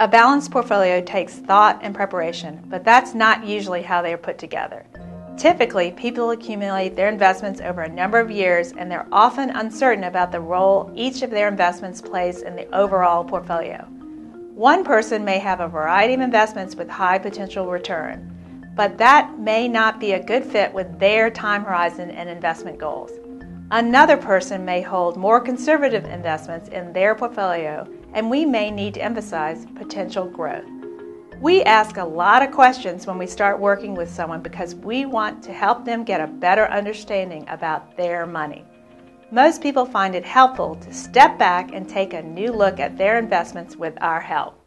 A balanced portfolio takes thought and preparation, but that's not usually how they are put together. Typically, people accumulate their investments over a number of years and they're often uncertain about the role each of their investments plays in the overall portfolio. One person may have a variety of investments with high potential return, but that may not be a good fit with their time horizon and investment goals. Another person may hold more conservative investments in their portfolio, and we may need to emphasize potential growth. We ask a lot of questions when we start working with someone because we want to help them get a better understanding about their money. Most people find it helpful to step back and take a new look at their investments with our help.